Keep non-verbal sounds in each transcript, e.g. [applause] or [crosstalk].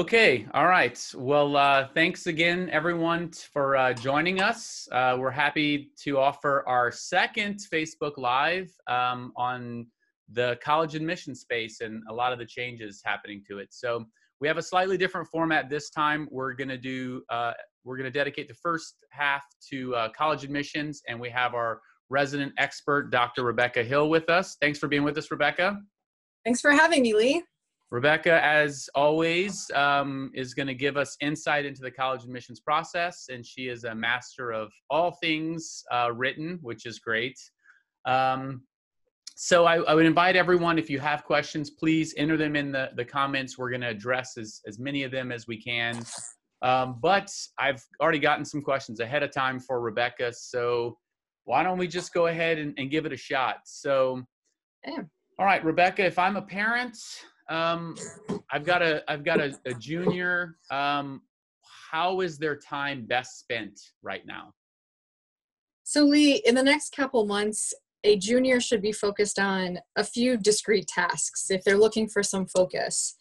Okay, all right. Well, uh, thanks again, everyone, for uh, joining us. Uh, we're happy to offer our second Facebook Live um, on the college admission space and a lot of the changes happening to it. So we have a slightly different format this time. We're going to do, uh, we're going to dedicate the first half to uh, college admissions, and we have our resident expert, Dr. Rebecca Hill, with us. Thanks for being with us, Rebecca. Thanks for having me, Lee. Rebecca, as always, um, is going to give us insight into the college admissions process, and she is a master of all things uh, written, which is great. Um, so I, I, would invite everyone, if you have questions, please enter them in the, the comments. We're going to address as, as many of them as we can. Um, but I've already gotten some questions ahead of time for Rebecca, so why don't we just go ahead and, and give it a shot? So, all right, Rebecca, if I'm a parent um, I've got a I've got a, a junior. Um, how is their time best spent right now? So Lee, in the next couple months, a junior should be focused on a few discrete tasks if they're looking for some focus.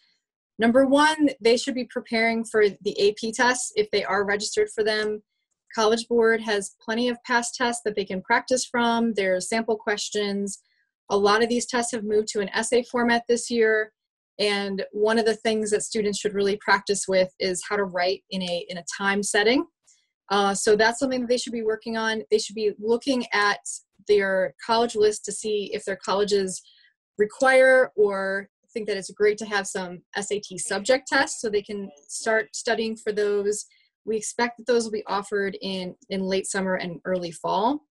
Number one, they should be preparing for the AP tests if they are registered for them. College Board has plenty of past tests that they can practice from. There's sample questions. A lot of these tests have moved to an essay format this year. And one of the things that students should really practice with is how to write in a, in a time setting. Uh, so that's something that they should be working on. They should be looking at their college list to see if their colleges require or think that it's great to have some SAT subject tests so they can start studying for those. We expect that those will be offered in, in late summer and early fall.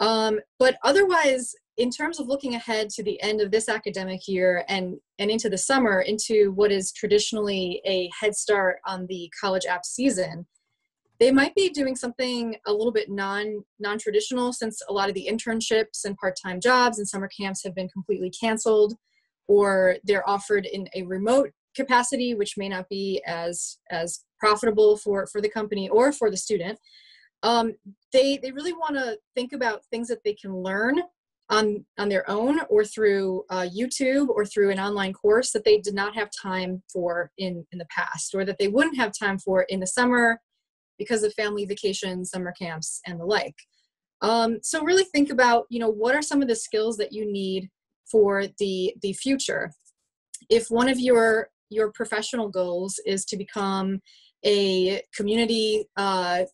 Um, but otherwise, in terms of looking ahead to the end of this academic year and, and into the summer, into what is traditionally a head start on the college app season, they might be doing something a little bit non non-traditional since a lot of the internships and part-time jobs and summer camps have been completely canceled or they're offered in a remote capacity which may not be as as profitable for for the company or for the student. Um, they they really want to think about things that they can learn on on their own or through uh, YouTube or through an online course that they did not have time for in in the past or that they wouldn't have time for in the summer because of family vacations, summer camps, and the like. Um, so really think about you know what are some of the skills that you need for the the future. If one of your your professional goals is to become a community uh,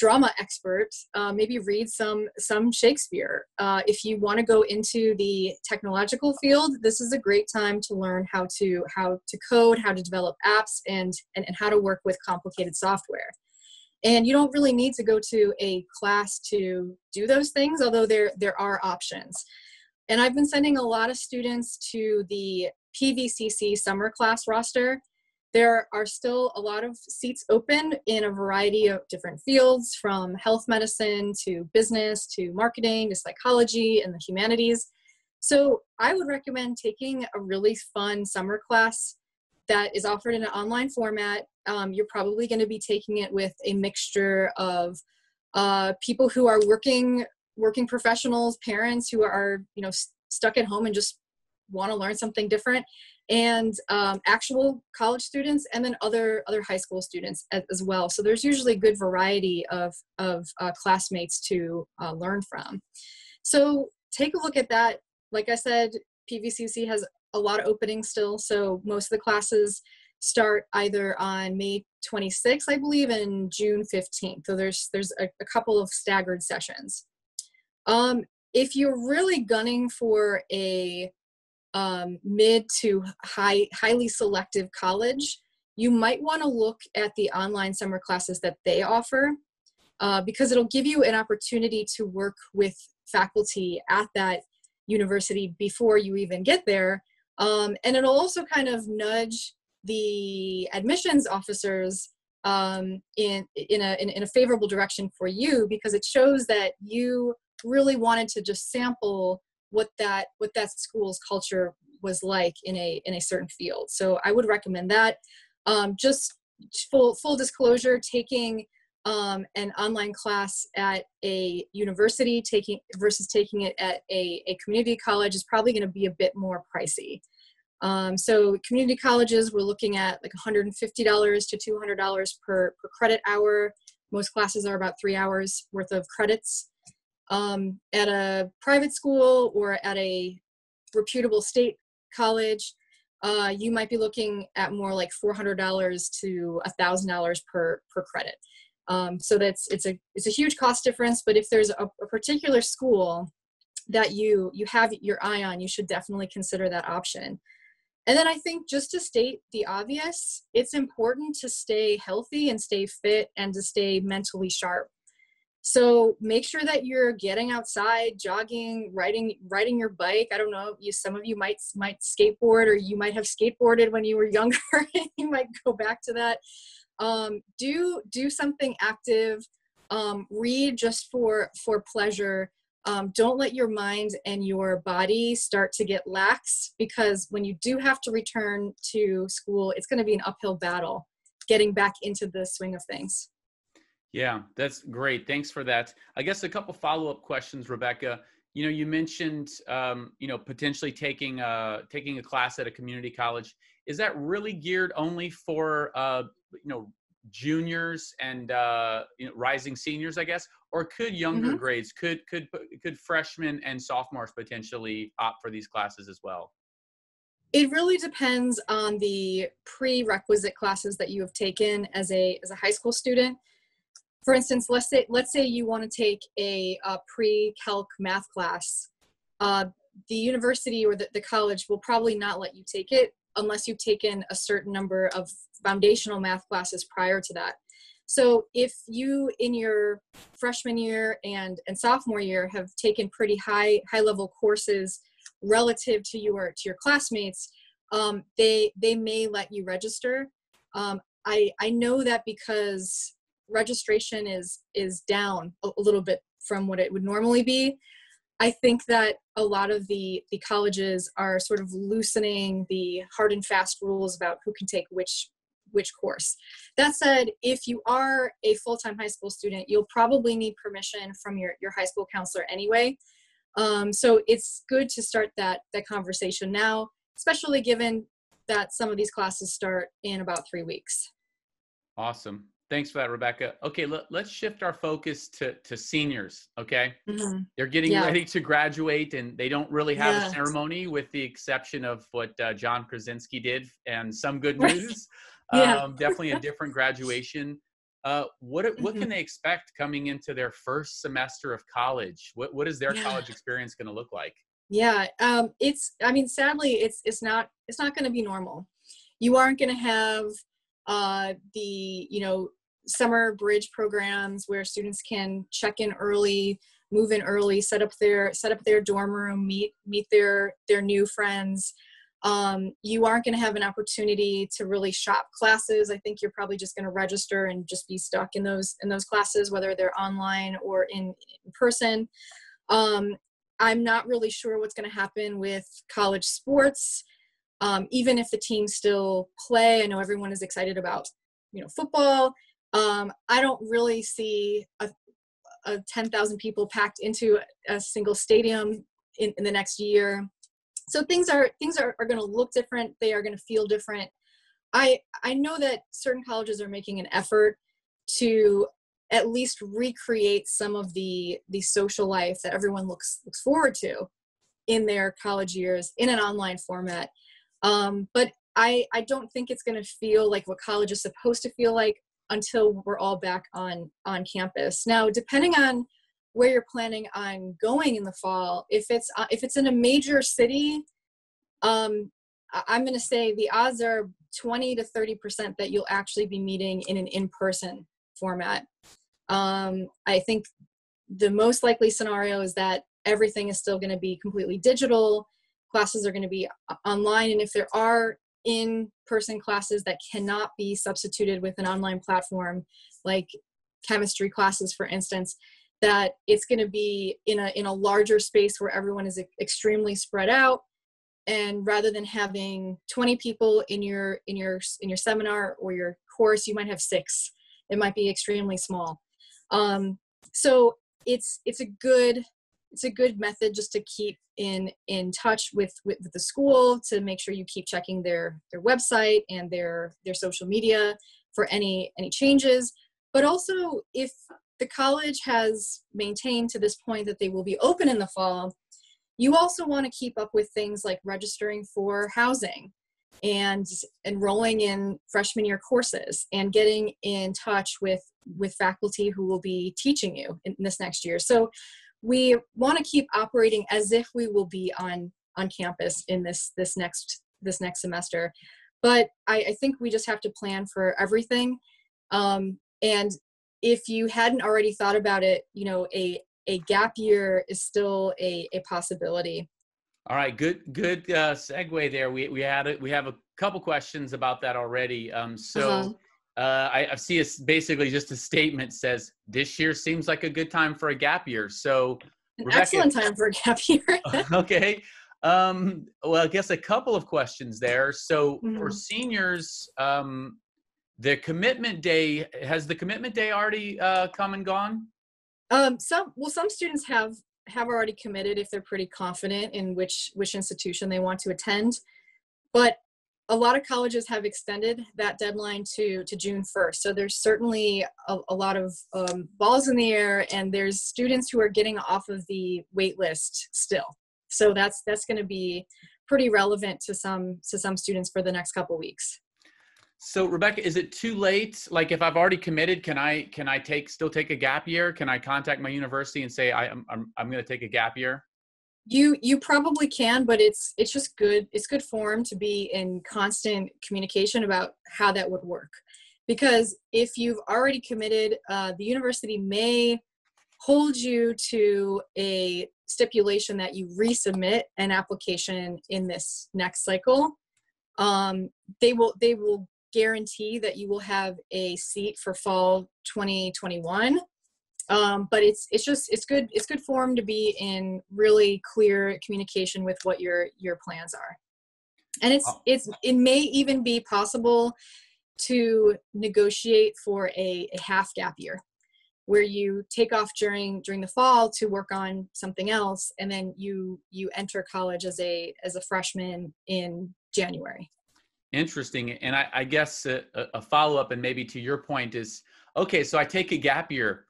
drama expert, uh, maybe read some some Shakespeare. Uh, if you want to go into the technological field, this is a great time to learn how to how to code, how to develop apps, and and, and how to work with complicated software. And you don't really need to go to a class to do those things, although there there are options. And I've been sending a lot of students to the PVCC summer class roster there are still a lot of seats open in a variety of different fields from health medicine to business to marketing to psychology and the humanities. So I would recommend taking a really fun summer class that is offered in an online format. Um, you're probably going to be taking it with a mixture of uh, people who are working working professionals, parents who are you know st- stuck at home and just want to learn something different, and um, actual college students and then other other high school students as, as well. So there's usually a good variety of of uh, classmates to uh, learn from. So take a look at that. Like i said pvcc has a lot of openings still so most of the classes start either on may 26th i believe and june 15th so there's there's a, a couple of staggered sessions. Um, if you're really gunning for a um, mid to high, highly selective college, you might want to look at the online summer classes that they offer uh, because it'll give you an opportunity to work with faculty at that university before you even get there. Um, and it'll also kind of nudge the admissions officers um, in, in, a, in, in a favorable direction for you because it shows that you really wanted to just sample what that what that school's culture was like in a in a certain field so i would recommend that um, just full full disclosure taking um, an online class at a university taking versus taking it at a, a community college is probably going to be a bit more pricey Um, so community colleges, we're looking at like $150 to $200 per, per credit hour. Most classes are about three hours worth of credits. Um, at a private school or at a reputable state college, uh, you might be looking at more like $400 to $1,000 per, per credit. Um, so that's it's a it's a huge cost difference. But if there's a, a particular school that you you have your eye on, you should definitely consider that option. And then I think just to state the obvious, it's important to stay healthy and stay fit and to stay mentally sharp. So make sure that you're getting outside, jogging, riding riding your bike. I don't know, you some of you might might skateboard or you might have skateboarded when you were younger. [laughs] you might go back to that. Um, do do something active. Um, read just for for pleasure um, don't let your mind and your body start to get lax because when you do have to return to school, it's going to be an uphill battle getting back into the swing of things. Yeah, that's great. Thanks for that. I guess a couple follow up questions, Rebecca. You know, you mentioned um, you know potentially taking a taking a class at a community college. Is that really geared only for uh, you know juniors and uh, you know, rising seniors, I guess, or could younger mm-hmm. grades, could could could freshmen and sophomores potentially opt for these classes as well? It really depends on the prerequisite classes that you have taken as a as a high school student. For instance, let's say let's say you want to take a, a pre-calc math class. Uh, the university or the, the college will probably not let you take it unless you've taken a certain number of foundational math classes prior to that. So if you in your freshman year and, and sophomore year have taken pretty high high level courses relative to your to your classmates, um, they they may let you register. Um, I I know that because registration is is down a, a little bit from what it would normally be. I think that a lot of the the colleges are sort of loosening the hard and fast rules about who can take which which course. That said, if you are a full-time high school student, you'll probably need permission from your, your high school counselor anyway. Um, so it's good to start that, that conversation now, especially given that some of these classes start in about three weeks. Awesome. Thanks for that, Rebecca. Okay, let, us shift our focus to, to seniors. Okay, mm-hmm. they're getting yeah. ready to graduate, and they don't really have yes. a ceremony, with the exception of what uh, John Krasinski did, and some good news [laughs] yeah. um, definitely a different graduation. Uh, what what mm-hmm. can they expect coming into their first semester of college? What what is their yeah. college experience going to look like? Yeah, um, it's. I mean, sadly, it's it's not it's not going to be normal. You aren't going to have uh, the you know summer bridge programs where students can check in early, move in early, set up their set up their dorm room, meet meet their their new friends. Um, you aren't going to have an opportunity to really shop classes. I think you're probably just going to register and just be stuck in those in those classes whether they're online or in, in person. Um, i'm not really sure what's going to happen with college sports. Um, even if the teams still play i know everyone is excited about you know football um, i don't really see a, a 10,000 people packed into a single stadium in, in the next year. So things are things are, are going to look different. They are going to feel different. I i know that certain colleges are making an effort to at least recreate some of the the social life that everyone looks looks forward to in their college years in an online format. Um, but i i don't think it's going to feel like what college is supposed to feel like until we're all back on on campus. Now depending on where you're planning on going in the fall if it's uh, if it's in a major city um i'm going to say the odds are 20 to 30 percent that you'll actually be meeting in an in-person format. Um i think the most likely scenario is that everything is still going to be completely digital classes are going to be online and if there are in-person classes that cannot be substituted with an online platform like chemistry classes for instance that it's going to be in a in a larger space where everyone is extremely spread out. And rather than having 20 people in your in your in your seminar or your course you might have six. It might be extremely small. Um, so it's it's a good it's a good method just to keep in in touch with, with the school to make sure you keep checking their their website and their their social media for any any changes. But also if the college has maintained to this point that they will be open in the fall you also want to keep up with things like registering for housing and enrolling in freshman year courses and getting in touch with with faculty who will be teaching you in this next year. So we want to keep operating as if we will be on on campus in this this next this next semester. But i, I think we just have to plan for everything. Um, and if you hadn't already thought about it you know a a gap year is still a, a possibility. All right good good uh, segue there. We, we had it we have a couple questions about that already. Um, so uh-huh. Uh, I, I, see a, basically just a statement says this year seems like a good time for a gap year. So, An Rebecca, excellent time for a gap year. [laughs] okay. Um, well, I guess a couple of questions there. So, mm-hmm. for seniors, um, the commitment day has the commitment day already uh, come and gone? Um, some well, some students have have already committed if they're pretty confident in which which institution they want to attend. But a lot of colleges have extended that deadline to to June 1st. So there's certainly a, a lot of um, balls in the air, and there's students who are getting off of the wait list still. So that's that's going to be pretty relevant to some to some students for the next couple weeks. So Rebecca, is it too late? Like if I've already committed, can I can I take still take a gap year? Can I contact my university and say I, I'm I'm, I'm going to take a gap year? You you probably can but it's it's just good it's good form to be in constant communication about how that would work. Because if you've already committed uh, the university may hold you to a stipulation that you resubmit an application in this next cycle um, they will they will guarantee that you will have a seat for fall 2021 um, but it's it's just it's good it's good form to be in really clear communication with what your your plans are. And it's it's it may even be possible to negotiate for a, a half gap year where you take off during during the fall to work on something else and then you you enter college as a as a freshman in january. Interesting. And i, I guess a, a follow-up and maybe to your point is okay so i take a gap year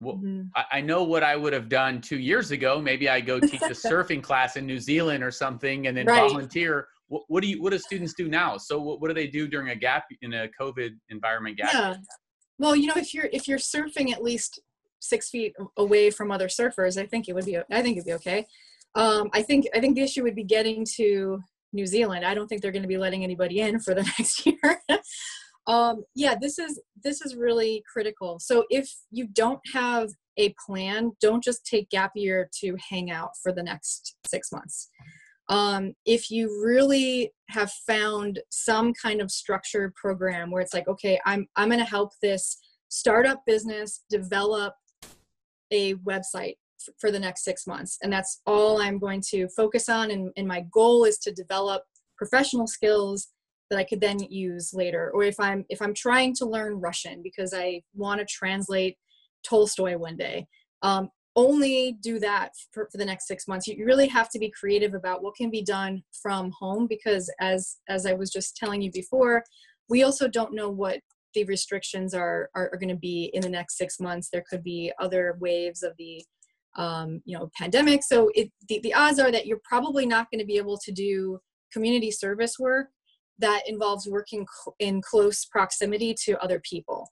well, mm-hmm. I, I know what I would have done two years ago. Maybe I go teach a [laughs] surfing class in New Zealand or something, and then right. volunteer. What, what, do you? What do students do now? So what, what do they do during a gap in a COVID environment gap? Yeah. Well, you know, if you're if you're surfing at least six feet away from other surfers, I think it would be. I think it'd be okay. Um, I think I think the issue would be getting to New Zealand. I don't think they're going to be letting anybody in for the [laughs] next year um, yeah this is this is really critical. So if you don't have a plan don't just take gap year to hang out for the next six months. Um, if you really have found some kind of structured program where it's like okay i'm i'm going to help this startup business develop a website for the next six months and that's all i'm going to focus on and, and my goal is to develop professional skills that I could then use later. Or if I'm if I'm trying to learn Russian because I want to translate Tolstoy one day, um, only do that for, for the next six months. You really have to be creative about what can be done from home because as as I was just telling you before, we also don't know what the restrictions are are, are going to be in the next six months. There could be other waves of the um, you know pandemic. So it, the, the odds are that you're probably not going to be able to do community service work that involves working in close proximity to other people.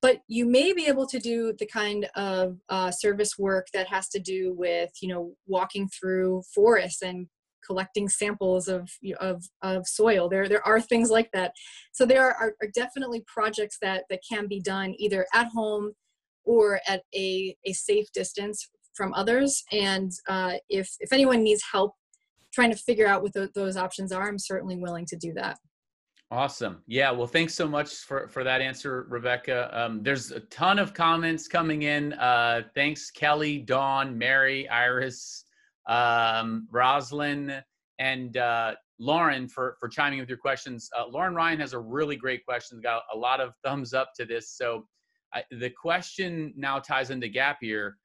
But you may be able to do the kind of uh, service work that has to do with, you know, walking through forests and collecting samples of, of, of soil. There, there are things like that. So there are, are definitely projects that, that can be done either at home or at a, a safe distance from others. And uh, if, if anyone needs help trying to figure out what those options are, I'm certainly willing to do that. Awesome. Yeah. Well, thanks so much for, for that answer, Rebecca. Um, there's a ton of comments coming in. Uh, thanks, Kelly, Dawn, Mary, Iris, um, Roslyn, and uh, Lauren for, for chiming in with your questions. Uh, Lauren Ryan has a really great question. Got a lot of thumbs up to this. So I, the question now ties into gap year.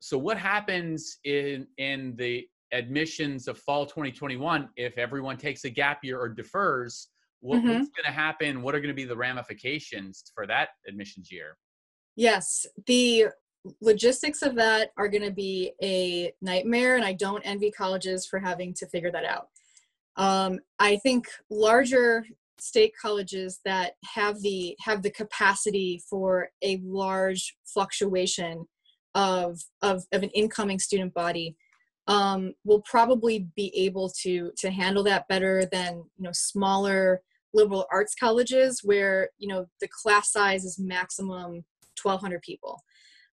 so what happens in in the admissions of fall 2021 if everyone takes a gap year or defers? What, mm-hmm. What's going to happen? What are going to be the ramifications for that admissions year? Yes, the logistics of that are going to be a nightmare, and I don't envy colleges for having to figure that out. Um, I think larger state colleges that have the have the capacity for a large fluctuation of of, of an incoming student body um, will probably be able to to handle that better than you know smaller liberal arts colleges where you know the class size is maximum 1200 people.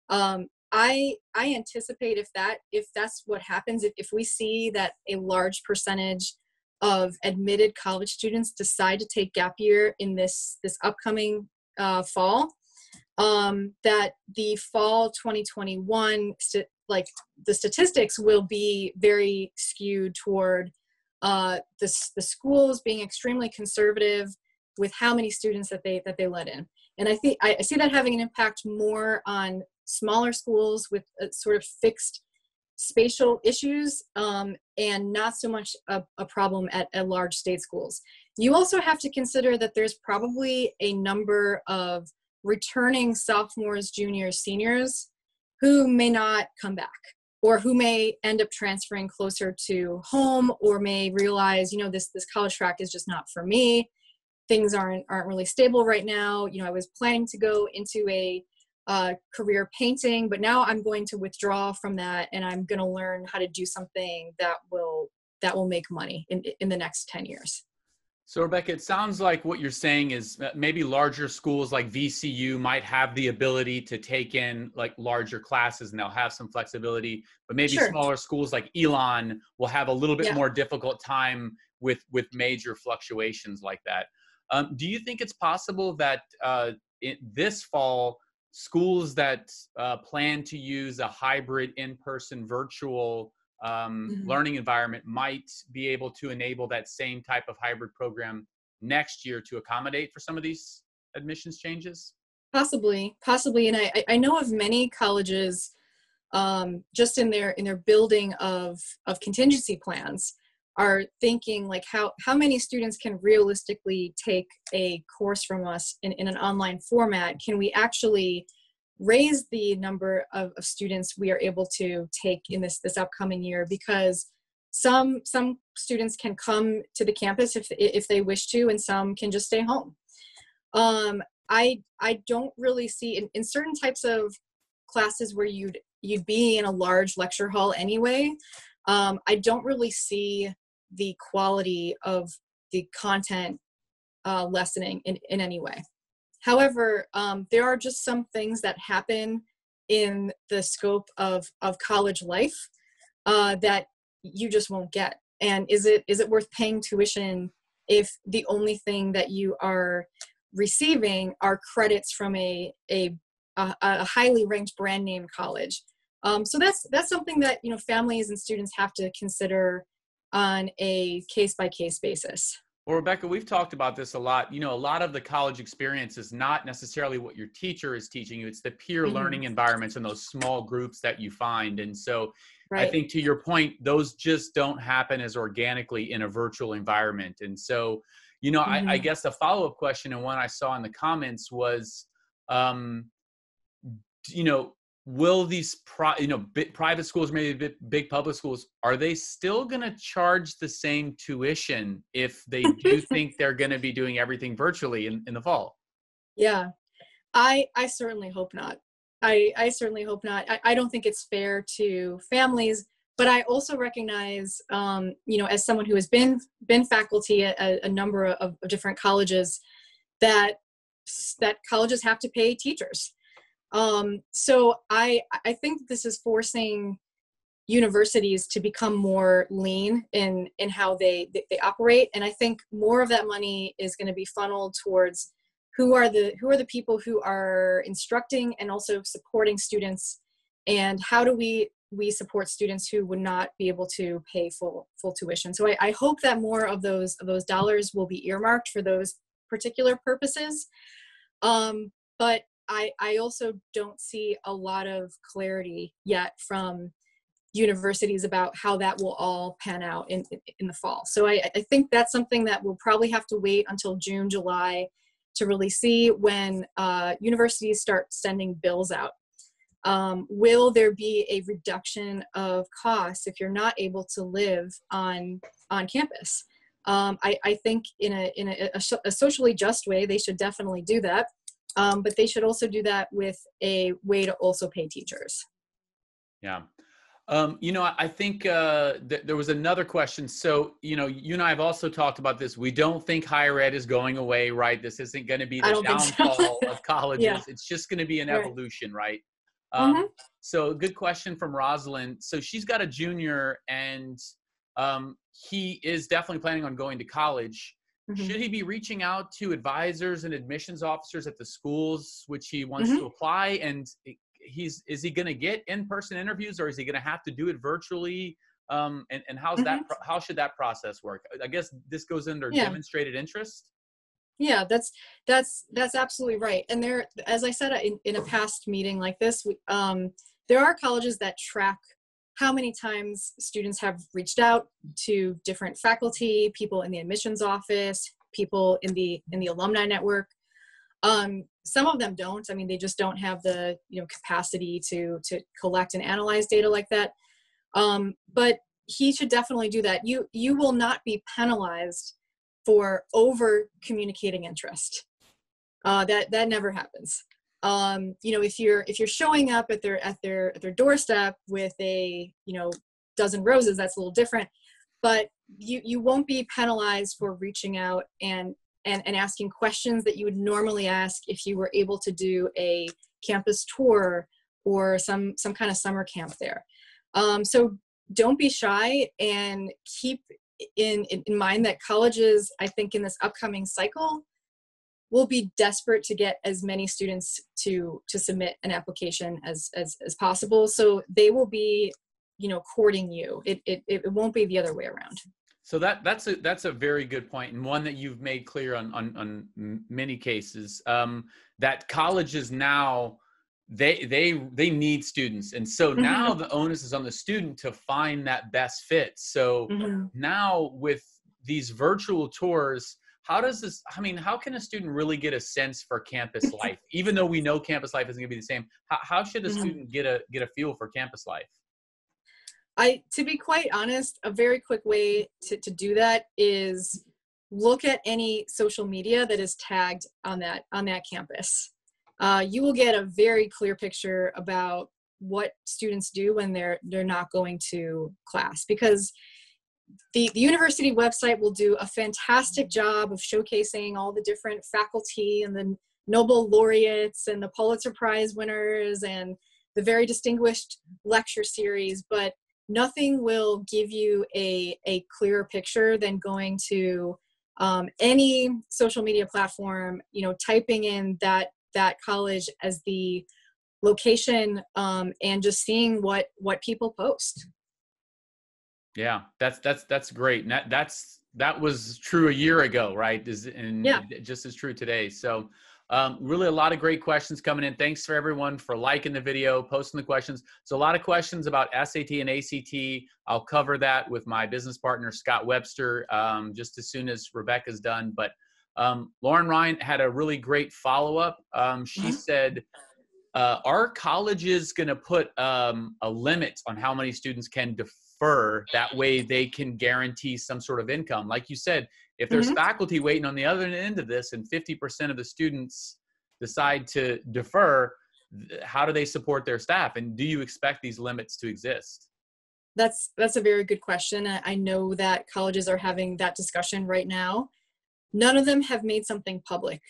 Um, i i anticipate if that if that's what happens if, if we see that a large percentage of admitted college students decide to take gap year in this this upcoming uh, fall um, that the fall 2021 st- like the statistics will be very skewed toward uh, the, the schools being extremely conservative with how many students that they that they let in and i think i, see that having an impact more on smaller schools with a sort of fixed spatial issues um, and not so much a, a problem at, at large state schools. You also have to consider that there's probably a number of returning sophomores, juniors, seniors who may not come back or who may end up transferring closer to home or may realize, you know, this this college track is just not for me. Things aren't aren't really stable right now. You know, I was planning to go into a uh, career painting, but now I'm going to withdraw from that and I'm going to learn how to do something that will that will make money in in the next 10 years. So Rebecca, it sounds like what you're saying is maybe larger schools like VCU might have the ability to take in like larger classes and they'll have some flexibility, but maybe sure. smaller schools like Elon will have a little bit yeah. more difficult time with with major fluctuations like that. Um, do you think it's possible that uh, it, this fall schools that uh, plan to use a hybrid in-person virtual um, mm-hmm. learning environment might be able to enable that same type of hybrid program next year to accommodate for some of these admissions changes possibly possibly and i i know of many colleges um, just in their in their building of of contingency plans are thinking like how how many students can realistically take a course from us in, in an online format can we actually raise the number of, of students we are able to take in this this upcoming year because some some students can come to the campus if if they wish to and some can just stay home um, i i don't really see in, in certain types of classes where you'd you'd be in a large lecture hall anyway um, i don't really see the quality of the content uh, lessening in, in any way. However, um, there are just some things that happen in the scope of, of college life uh, that you just won't get. And is it is it worth paying tuition if the only thing that you are receiving are credits from a a, a, highly ranked brand name college? Um, so that's that's something that you know families and students have to consider on a case by case basis. Well, Rebecca, we've talked about this a lot. You know, a lot of the college experience is not necessarily what your teacher is teaching you, it's the peer mm-hmm. learning environments and those small groups that you find. And so right. I think to your point, those just don't happen as organically in a virtual environment. And so, you know, mm-hmm. I, I, mm-hmm. guess the follow up question and one I saw in the comments was, um, you know, will these pri- you know private schools maybe big public schools are they still going to charge the same tuition if they do [laughs] think they're going to be doing everything virtually in, in the fall? Yeah. I i certainly hope not. I i certainly hope not. I, I don't think it's fair to families but i also recognize um, you know as someone who has been been faculty at a, a number of, of different colleges that that colleges have to pay teachers um, so I I think this is forcing universities to become more lean in in how they they operate, and I think more of that money is going to be funneled towards who are the who are the people who are instructing and also supporting students, and how do we we support students who would not be able to pay full full tuition. So I, I hope that more of those of those dollars will be earmarked for those particular purposes. Um, but I, I also don't see a lot of clarity yet from universities about how that will all pan out in, in the fall. So I, I think that's something that we'll probably have to wait until June, July to really see when uh, universities start sending bills out. Um, will there be a reduction of costs if you're not able to live on on campus? Um, I, I, think in a in a, a, a, socially just way, they should definitely do that, um, but they should also do that with a way to also pay teachers. Yeah, um, you know, I think uh, th- there was another question. So, you know, you and I have also talked about this. We don't think higher ed is going away, right? This isn't going to be the downfall so. of [laughs] colleges. Yeah. It's just going to be an right. evolution, right? Um, mm-hmm. So, good question from Rosalind. So, she's got a junior, and um, he is definitely planning on going to college. Mm-hmm. Should he be reaching out to advisors and admissions officers at the schools which he wants mm-hmm. to apply? And he's is he going to get in-person interviews or is he going to have to do it virtually um, and, and how's mm-hmm. that how should that process work i guess this goes under yeah. demonstrated interest yeah that's that's that's absolutely right and there as i said in, in a past meeting like this we, um, there are colleges that track how many times students have reached out to different faculty people in the admissions office people in the in the alumni network um, some of them don't. I mean, they just don't have the you know capacity to to collect and analyze data like that. Um, but he should definitely do that. You you will not be penalized for over communicating interest. Uh, that that never happens. Um, you know, if you're if you're showing up at their at their at their doorstep with a you know dozen roses, that's a little different. But you you won't be penalized for reaching out and and, and asking questions that you would normally ask if you were able to do a campus tour or some some kind of summer camp there um, so don't be shy and keep in, in mind that colleges i think in this upcoming cycle will be desperate to get as many students to to submit an application as as, as possible so they will be you know courting you it, it it won't be the other way around so that that's a that's a very good point and one that you've made clear on on, on many cases. Um, that colleges now they they they need students, and so mm-hmm. [laughs] now the onus is on the student to find that best fit. So mm-hmm. now with these virtual tours, how does this? I mean, how can a student really get a sense for campus [laughs] life, even though we know campus life isn't going to be the same? How, how should a mm-hmm. student get a get a feel for campus life? I, to be quite honest, a very quick way to, to do that is look at any social media that is tagged on that on that campus. Uh, you will get a very clear picture about what students do when they're they're not going to class because the, the university website will do a fantastic job of showcasing all the different faculty and the Nobel laureates and the Pulitzer Prize winners and the very distinguished lecture series, but nothing will give you a, a clearer picture than going to um, any social media platform you know typing in that that college as the location um, and just seeing what what people post yeah that's that's that's great and that that's that was true a year ago right is and yeah. just as true today so um, really, a lot of great questions coming in. Thanks for everyone for liking the video, posting the questions. So, a lot of questions about SAT and ACT. I'll cover that with my business partner, Scott Webster, um, just as soon as Rebecca's done. But um, Lauren Ryan had a really great follow up. Um, she mm-hmm. said, uh, Are colleges going to put um, a limit on how many students can defer? That way, they can guarantee some sort of income. Like you said, if there's mm-hmm. faculty waiting on the other end of this and 50% of the students decide to defer, how do they support their staff? And do you expect these limits to exist? That's that's a very good question. I know that colleges are having that discussion right now. None of them have made something public.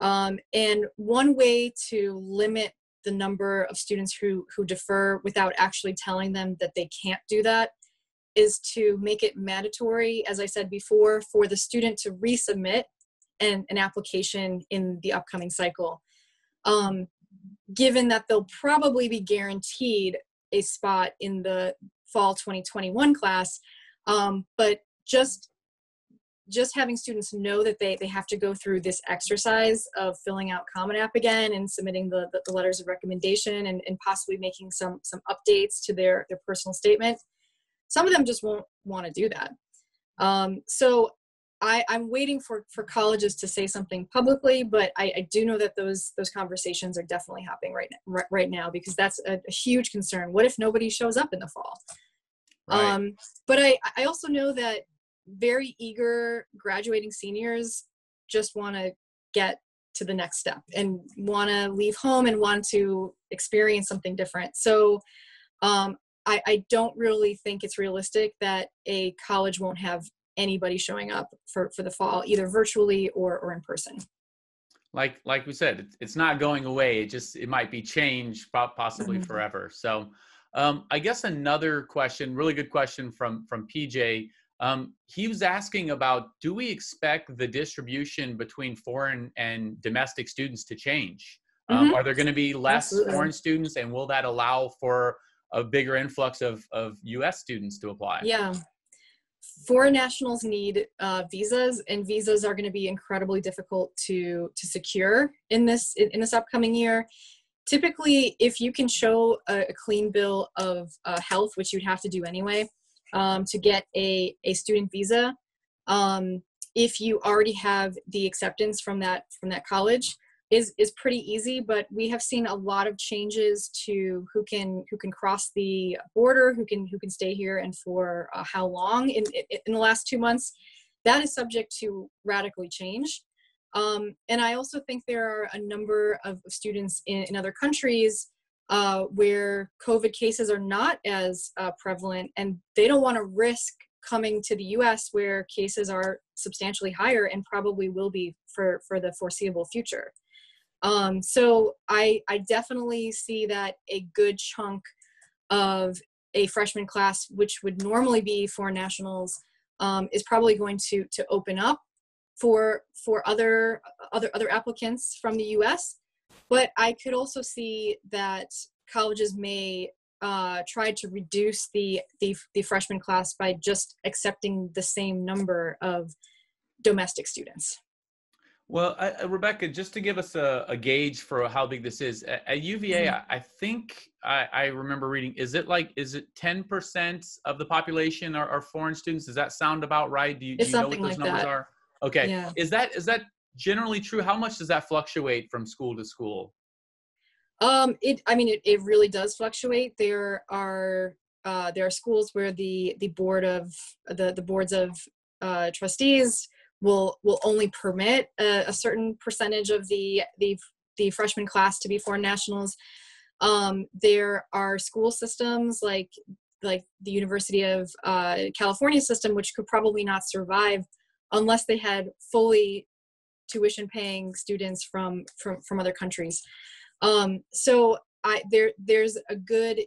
Um, and one way to limit the number of students who who defer without actually telling them that they can't do that is to make it mandatory, as I said before, for the student to resubmit an, an application in the upcoming cycle. Um, given that they'll probably be guaranteed a spot in the fall 2021 class, um, but just just having students know that they, they have to go through this exercise of filling out Common App again and submitting the, the, the letters of recommendation and, and possibly making some some updates to their, their personal statement. Some of them just won't want to do that. Um, so I, I'm waiting for, for colleges to say something publicly, but I, I do know that those those conversations are definitely happening right now, right, right now because that's a, a huge concern. What if nobody shows up in the fall? Right. Um, but I, I also know that very eager graduating seniors just want to get to the next step and want to leave home and want to experience something different. So um, I, I don't really think it's realistic that a college won't have anybody showing up for, for the fall, either virtually or, or in person. Like like we said, it's not going away. It just it might be changed, possibly mm-hmm. forever. So um, I guess another question, really good question from from PJ. Um, he was asking about do we expect the distribution between foreign and domestic students to change? Um, mm-hmm. Are there going to be less Absolutely. foreign students, and will that allow for a bigger influx of, of U.S. students to apply? Yeah. Foreign nationals need uh, visas, and visas are going to be incredibly difficult to to secure in this in, in this upcoming year. Typically, if you can show a, a clean bill of uh, health, which you'd have to do anyway, um, to get a, a student visa um, if you already have the acceptance from that from that college is is pretty easy but we have seen a lot of changes to who can who can cross the border who can who can stay here and for uh, how long in in the last two months. That is subject to radically change. Um, and i also think there are a number of students in, in other countries uh, where COVID cases are not as uh, prevalent, and they don't want to risk coming to the U.S. where cases are substantially higher and probably will be for for the foreseeable future. Um, so I I definitely see that a good chunk of a freshman class, which would normally be for nationals, um, is probably going to to open up for for other other other applicants from the U.S. But I could also see that colleges may uh, try to reduce the, the, the freshman class by just accepting the same number of domestic students. Well, I, Rebecca, just to give us a, a, gauge for how big this is, at, at UVA, mm-hmm. I, I, think I, I, remember reading, is it like, is it 10% of the population are, are foreign students? Does that sound about right? Do you, do you know what those like numbers that. are? Okay. Yeah. Is that, is that generally true? How much does that fluctuate from school to school? Um, it, I mean, it, it really does fluctuate. There are, uh, there are schools where the, the board of, the, the boards of uh, trustees will, will only permit a, a certain percentage of the, the, the freshman class to be foreign nationals. Um, there are school systems like, like the University of uh, California system, which could probably not survive unless they had fully tuition paying students from from from other countries um, so I there there's a good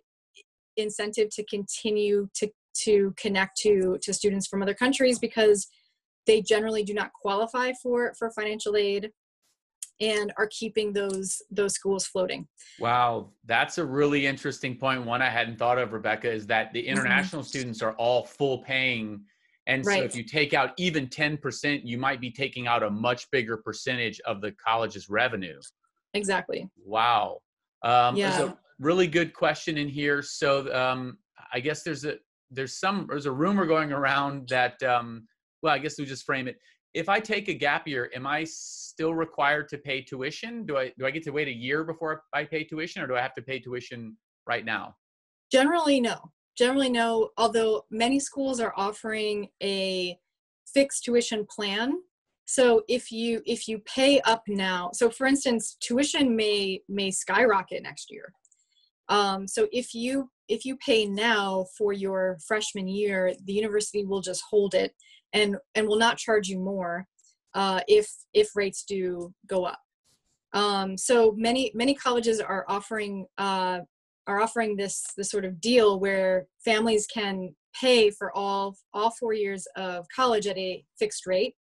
incentive to continue to to connect to to students from other countries because they generally do not qualify for for financial aid and are keeping those those schools floating. Wow, that's a really interesting point. One I hadn't thought of, Rebecca, is that the mm-hmm. international mm-hmm. students are all full paying and right. so if you take out even 10%, you might be taking out a much bigger percentage of the college's revenue. Exactly. Wow. Um, yeah. There's a really good question in here. So um, I guess there's a there's some there's a rumor going around that um, well I guess we just frame it. If I take a gap year, am I still required to pay tuition? Do I do I get to wait a year before I pay tuition, or do I have to pay tuition right now? Generally, no generally no, although many schools are offering a fixed tuition plan. So if you if you pay up now, so for instance, tuition may may skyrocket next year. Um, so if you if you pay now for your freshman year, the university will just hold it and and will not charge you more uh, if if rates do go up. Um, so many many colleges are offering uh, are offering this this sort of deal where families can pay for all all four years of college at a fixed rate,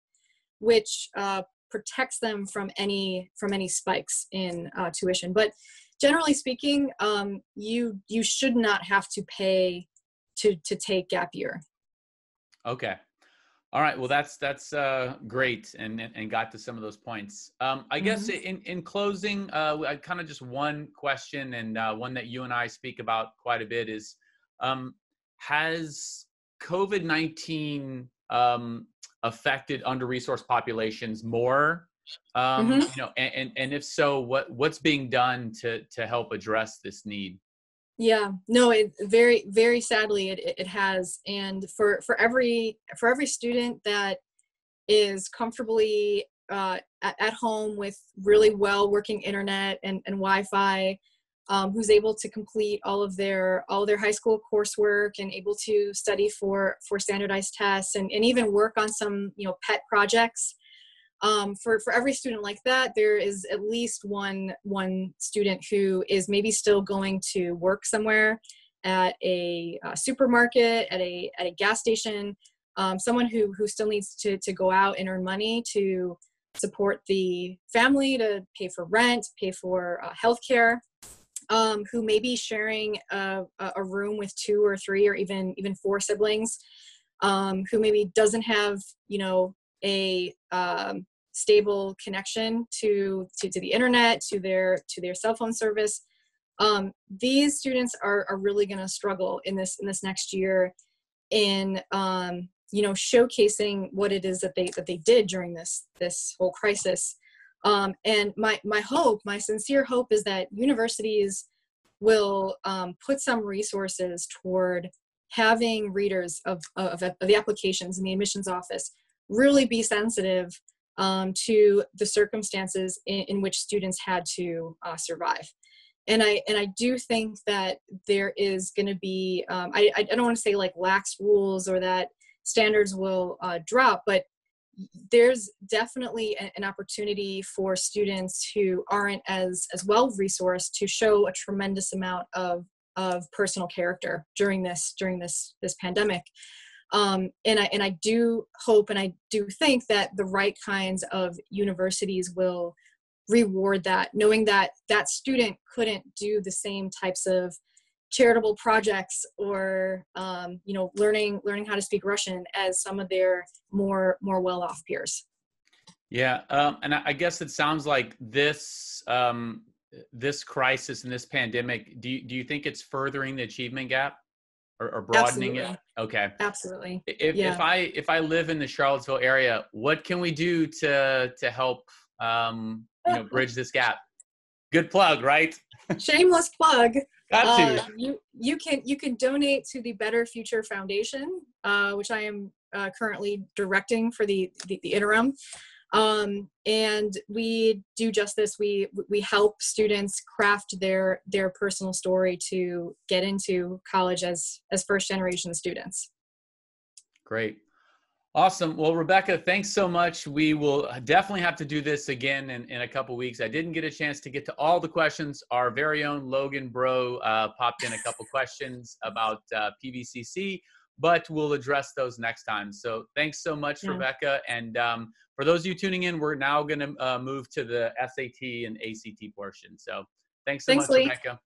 which uh, protects them from any from any spikes in uh, tuition. But generally speaking, um, you you should not have to pay to to take gap year. Okay. All right. Well, that's that's uh, great, and and got to some of those points. Um, I mm-hmm. guess in in closing, uh, I kind of just one question, and uh, one that you and I speak about quite a bit is, um, has COVID nineteen um, affected under resourced populations more? Um, mm-hmm. You know, and, and and if so, what what's being done to to help address this need? Yeah no it very very sadly it, it has and for for every for every student that is comfortably uh, at, at home with really well working internet and, and wi-fi um, who's able to complete all of their all of their high school coursework and able to study for for standardized tests and, and even work on some you know pet projects um, for for every student like that there is at least one one student who is maybe still going to work somewhere at a, a supermarket at a at a gas station um, someone who who still needs to to go out and earn money to support the family to pay for rent pay for uh, health care um, who may be sharing a, a room with two or three or even even four siblings um, who maybe doesn't have you know a um, stable connection to, to, to the internet, to their to their cell phone service. Um, these students are, are really going to struggle in this in this next year in um, you know showcasing what it is that they that they did during this this whole crisis. Um, and my my hope, my sincere hope, is that universities will um, put some resources toward having readers of, of, of the applications in the admissions office really be sensitive um, to the circumstances in, in, which students had to uh, survive. And I and I do think that there is going to be um, I I don't want to say like lax rules or that standards will uh, drop, but there's definitely an opportunity for students who aren't as as well resourced to show a tremendous amount of of personal character during this during this this pandemic um, and I and I do hope and I do think that the right kinds of universities will reward that, knowing that that student couldn't do the same types of charitable projects or um, you know learning learning how to speak Russian as some of their more more well off peers. Yeah, um, and I guess it sounds like this um, this crisis and this pandemic. Do you, do you think it's furthering the achievement gap? Or, or broadening Absolutely. it? Okay. Absolutely. If, yeah. if I if I live in the Charlottesville area, what can we do to to help um, you know bridge this gap? Good plug, right? [laughs] Shameless plug. Got to. Uh, you you can you can donate to the Better Future Foundation, uh, which I am uh, currently directing for the, the, the interim um, and we do just this we we help students craft their their personal story to get into college as as first generation students. Great. Awesome. Well rebecca thanks so much. We will definitely have to do this again in, in a couple weeks. I didn't get a chance to get to all the questions. Our very own logan bro uh, popped in a couple questions about uh, pvcc but we'll address those next time. So thanks so much, yeah. Rebecca. And um, for those of you tuning in, we're now going to uh, move to the SAT and ACT portion. So thanks so thanks, much, Lee. Rebecca.